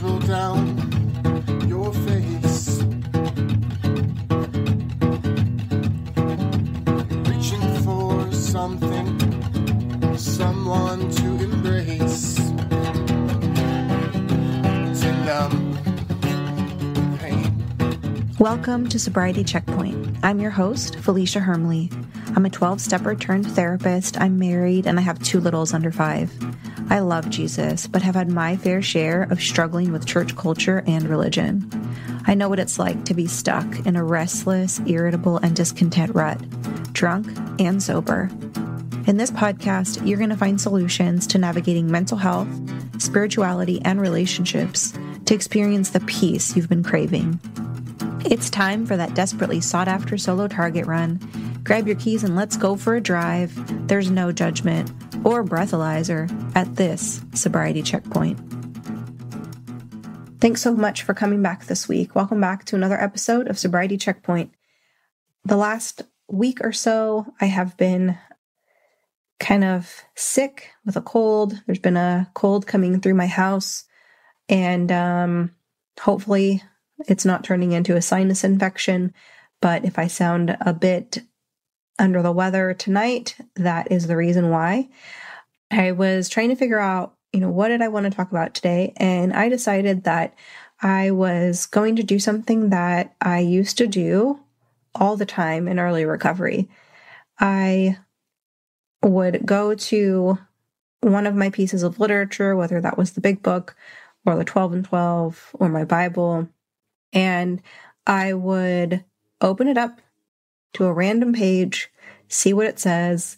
down your face. Reaching for something, someone to embrace. Welcome to Sobriety Checkpoint. I'm your host, Felicia Hermley. I'm a 12 stepper turned therapist. I'm married and I have two littles under five. I love Jesus, but have had my fair share of struggling with church culture and religion. I know what it's like to be stuck in a restless, irritable, and discontent rut, drunk and sober. In this podcast, you're going to find solutions to navigating mental health, spirituality, and relationships to experience the peace you've been craving. It's time for that desperately sought after solo Target run. Grab your keys and let's go for a drive. There's no judgment or breathalyzer at this sobriety checkpoint. Thanks so much for coming back this week. Welcome back to another episode of Sobriety Checkpoint. The last week or so, I have been kind of sick with a cold. There's been a cold coming through my house, and um, hopefully, it's not turning into a sinus infection. But if I sound a bit under the weather tonight, that is the reason why. I was trying to figure out, you know, what did I want to talk about today? And I decided that I was going to do something that I used to do all the time in early recovery. I would go to one of my pieces of literature, whether that was the big book or the 12 and 12 or my Bible, and I would open it up to a random page, see what it says.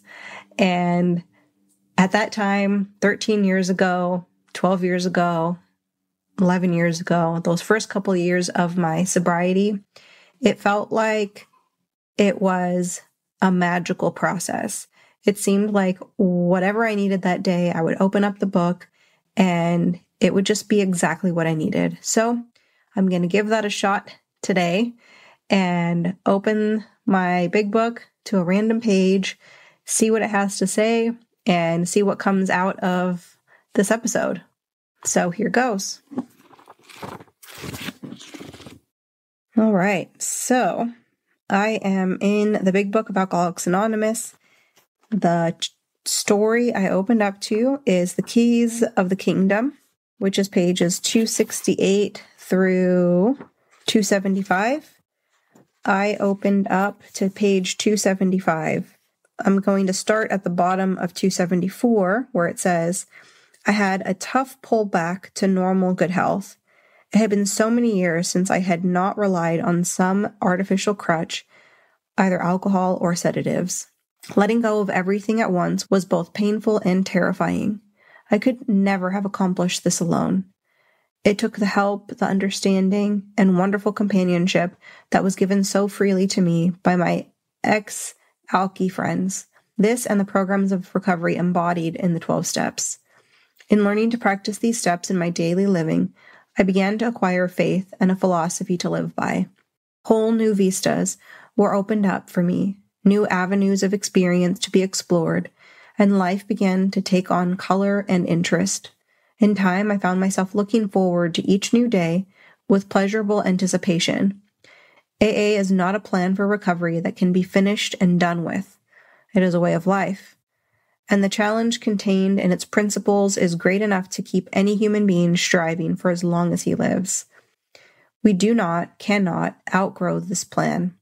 And at that time, 13 years ago, 12 years ago, 11 years ago, those first couple of years of my sobriety, it felt like it was a magical process. It seemed like whatever I needed that day, I would open up the book and it would just be exactly what I needed. So I'm going to give that a shot today and open my big book to a random page, see what it has to say, and see what comes out of this episode. So here goes. All right, so I am in the big book of Alcoholics Anonymous. The story I opened up to is The Keys of the Kingdom, which is pages 268 through 275. I opened up to page 275. I'm going to start at the bottom of 274, where it says, I had a tough pullback to normal good health. It had been so many years since I had not relied on some artificial crutch, either alcohol or sedatives. Letting go of everything at once was both painful and terrifying. I could never have accomplished this alone. It took the help, the understanding, and wonderful companionship that was given so freely to me by my ex Alki friends. This and the programs of recovery embodied in the 12 steps. In learning to practice these steps in my daily living, I began to acquire faith and a philosophy to live by. Whole new vistas were opened up for me, new avenues of experience to be explored, and life began to take on color and interest. In time, I found myself looking forward to each new day with pleasurable anticipation. AA is not a plan for recovery that can be finished and done with. It is a way of life. And the challenge contained in its principles is great enough to keep any human being striving for as long as he lives. We do not, cannot outgrow this plan.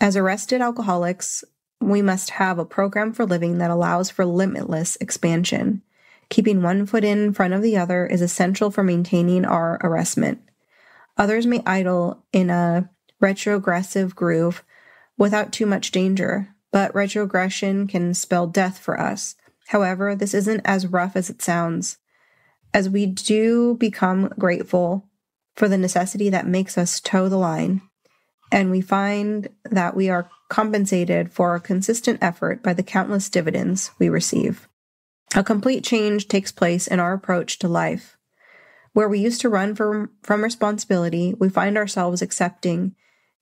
As arrested alcoholics, we must have a program for living that allows for limitless expansion. Keeping one foot in front of the other is essential for maintaining our arrestment. Others may idle in a retrogressive groove without too much danger, but retrogression can spell death for us. However, this isn't as rough as it sounds, as we do become grateful for the necessity that makes us toe the line, and we find that we are compensated for our consistent effort by the countless dividends we receive. A complete change takes place in our approach to life. Where we used to run from, from responsibility, we find ourselves accepting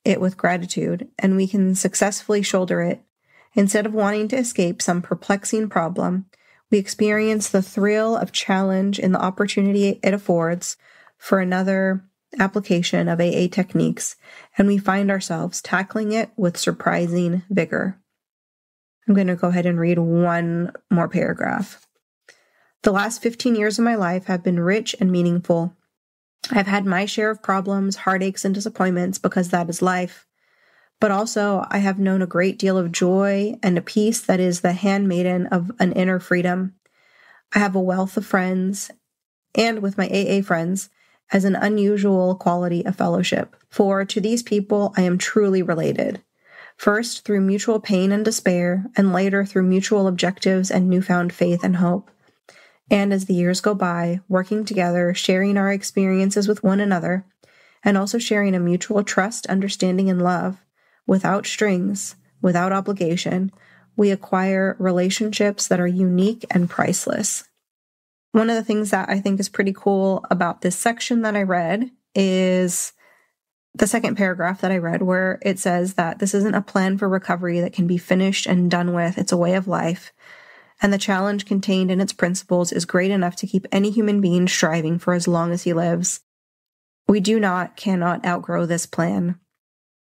it with gratitude, and we can successfully shoulder it. Instead of wanting to escape some perplexing problem, we experience the thrill of challenge in the opportunity it affords for another application of AA techniques, and we find ourselves tackling it with surprising vigor. I'm going to go ahead and read one more paragraph. The last 15 years of my life have been rich and meaningful. I've had my share of problems, heartaches, and disappointments because that is life. But also, I have known a great deal of joy and a peace that is the handmaiden of an inner freedom. I have a wealth of friends, and with my AA friends, as an unusual quality of fellowship. For to these people I am truly related. First through mutual pain and despair, and later through mutual objectives and newfound faith and hope. And as the years go by, working together, sharing our experiences with one another, and also sharing a mutual trust, understanding, and love, without strings, without obligation, we acquire relationships that are unique and priceless. One of the things that I think is pretty cool about this section that I read is the second paragraph that I read, where it says that this isn't a plan for recovery that can be finished and done with, it's a way of life. And the challenge contained in its principles is great enough to keep any human being striving for as long as he lives. We do not, cannot outgrow this plan.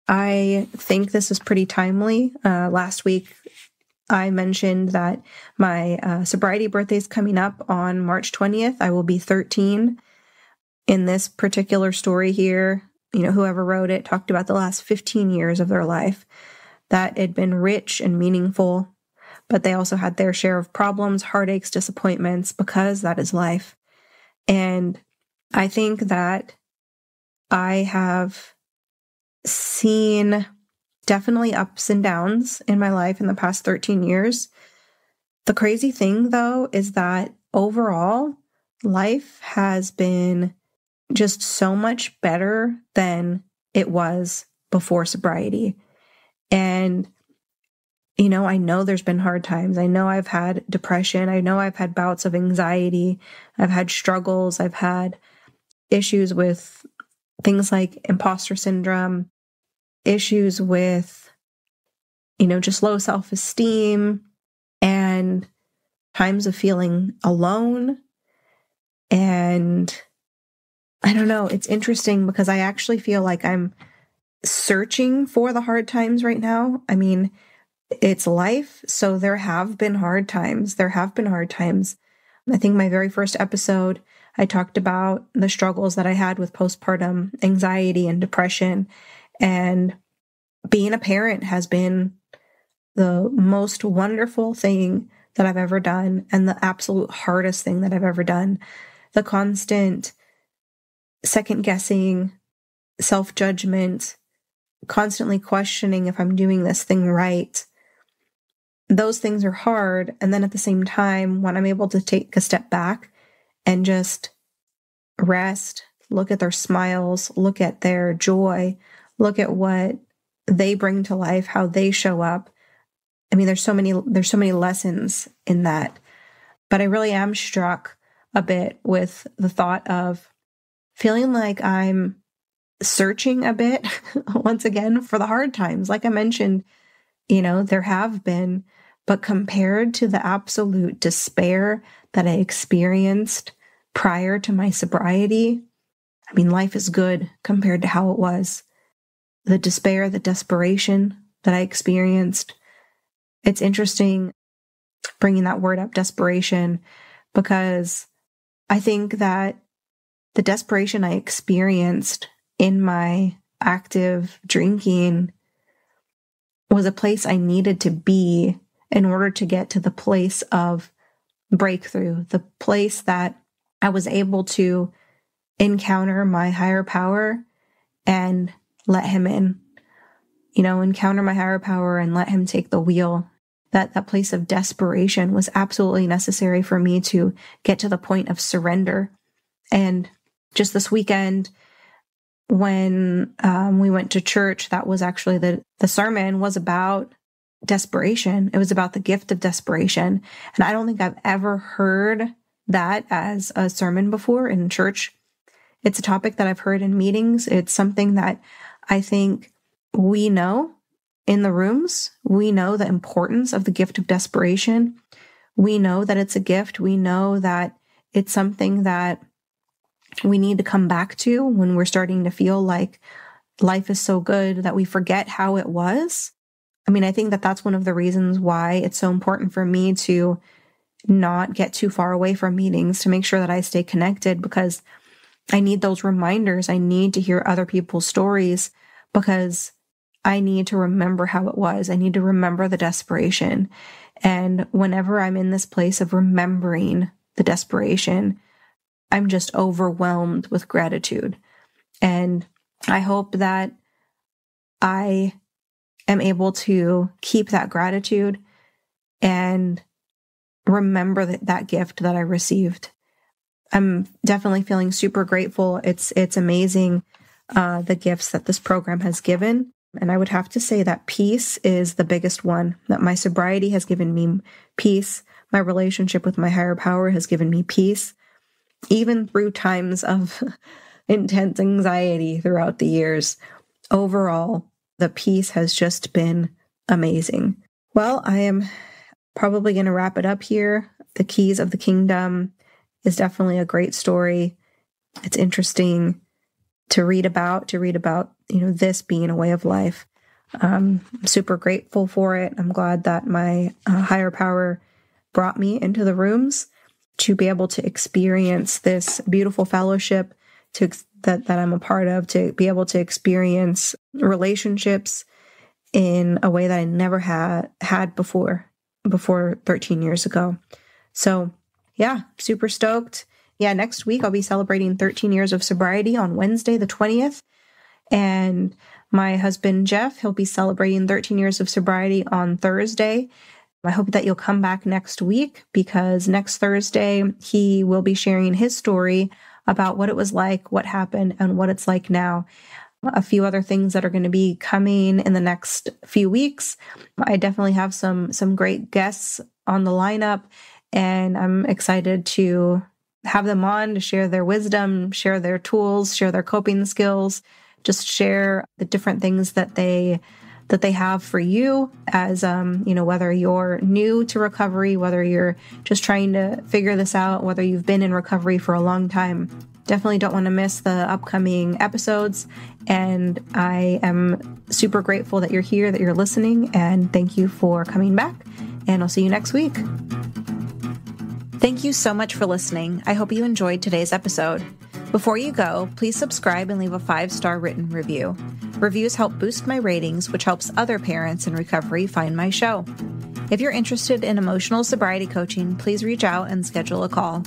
I think this is pretty timely. Uh, last week, I mentioned that my uh, sobriety birthday is coming up on March 20th. I will be 13. In this particular story here, you know, whoever wrote it talked about the last 15 years of their life that had been rich and meaningful, but they also had their share of problems, heartaches, disappointments, because that is life. And I think that I have seen definitely ups and downs in my life in the past 13 years. The crazy thing, though, is that overall, life has been just so much better than it was before sobriety. And, you know, I know there's been hard times. I know I've had depression. I know I've had bouts of anxiety. I've had struggles. I've had issues with things like imposter syndrome, issues with, you know, just low self esteem and times of feeling alone. And I don't know, it's interesting because I actually feel like I'm searching for the hard times right now. I mean, it's life. So there have been hard times. There have been hard times. I think my very first episode, I talked about the struggles that I had with postpartum anxiety and depression. And being a parent has been the most wonderful thing that I've ever done and the absolute hardest thing that I've ever done. The constant second guessing, self judgment, constantly questioning if I'm doing this thing right. Those things are hard. And then at the same time, when I'm able to take a step back and just rest, look at their smiles, look at their joy, look at what they bring to life, how they show up. I mean, there's so many there's so many lessons in that. But I really am struck a bit with the thought of feeling like I'm searching a bit once again for the hard times. Like I mentioned, you know, there have been, but compared to the absolute despair that I experienced prior to my sobriety, I mean, life is good compared to how it was the despair, the desperation that I experienced. It's interesting bringing that word up, desperation, because I think that the desperation I experienced in my active drinking was a place I needed to be in order to get to the place of breakthrough, the place that I was able to encounter my higher power and let him in, you know, encounter my higher power and let him take the wheel. That that place of desperation was absolutely necessary for me to get to the point of surrender. And just this weekend, when um, we went to church, that was actually the the sermon was about desperation. It was about the gift of desperation, and I don't think I've ever heard that as a sermon before in church. It's a topic that I've heard in meetings. It's something that I think we know in the rooms, we know the importance of the gift of desperation. We know that it's a gift. We know that it's something that we need to come back to when we're starting to feel like life is so good that we forget how it was. I mean, I think that that's one of the reasons why it's so important for me to not get too far away from meetings to make sure that I stay connected because I need those reminders. I need to hear other people's stories because I need to remember how it was. I need to remember the desperation. And whenever I'm in this place of remembering the desperation, I'm just overwhelmed with gratitude. And I hope that I am able to keep that gratitude and remember that, that gift that I received. I'm definitely feeling super grateful. It's it's amazing uh, the gifts that this program has given, and I would have to say that peace is the biggest one. That my sobriety has given me peace. My relationship with my higher power has given me peace, even through times of intense anxiety throughout the years. Overall, the peace has just been amazing. Well, I am probably going to wrap it up here. The Keys of the Kingdom is definitely a great story. It's interesting to read about, to read about, you know, this being a way of life. Um, I'm super grateful for it. I'm glad that my uh, higher power brought me into the rooms to be able to experience this beautiful fellowship to that that I'm a part of to be able to experience relationships in a way that I never had had before before 13 years ago. So, yeah, super stoked. Yeah, next week I'll be celebrating 13 years of sobriety on Wednesday, the 20th. And my husband, Jeff, he'll be celebrating 13 years of sobriety on Thursday. I hope that you'll come back next week because next Thursday he will be sharing his story about what it was like, what happened, and what it's like now a few other things that are going to be coming in the next few weeks. I definitely have some some great guests on the lineup and I'm excited to have them on to share their wisdom, share their tools, share their coping skills, just share the different things that they that they have for you as um, you know whether you're new to recovery whether you're just trying to figure this out whether you've been in recovery for a long time Definitely don't want to miss the upcoming episodes. And I am super grateful that you're here, that you're listening, and thank you for coming back. And I'll see you next week. Thank you so much for listening. I hope you enjoyed today's episode. Before you go, please subscribe and leave a five star written review. Reviews help boost my ratings, which helps other parents in recovery find my show. If you're interested in emotional sobriety coaching, please reach out and schedule a call.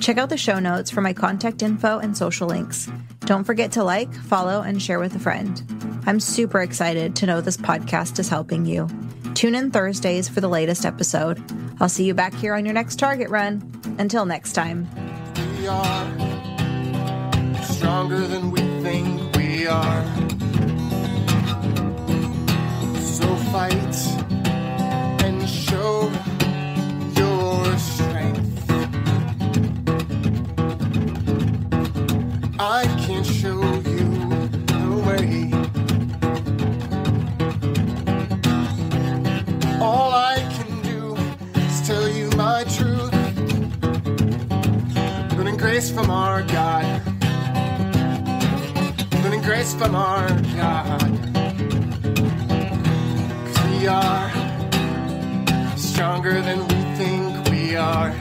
Check out the show notes for my contact info and social links. Don't forget to like, follow, and share with a friend. I'm super excited to know this podcast is helping you. Tune in Thursdays for the latest episode. I'll see you back here on your next Target run. Until next time. We are stronger than we think we are. Fight and show your strength. I can show you the way. All I can do is tell you my truth. Learning grace from our God. Learning grace from our God. Are stronger than we think we are.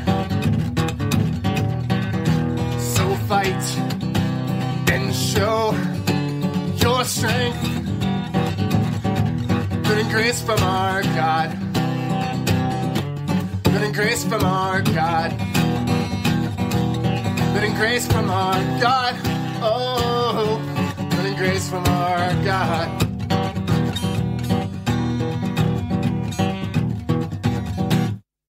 So fight and show your strength. Learning grace from our God. Learning grace from our God. Learning grace from our God. Oh, learning grace from our God.